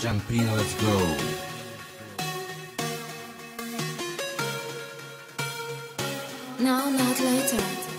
Jumping, let's go. Now, not later.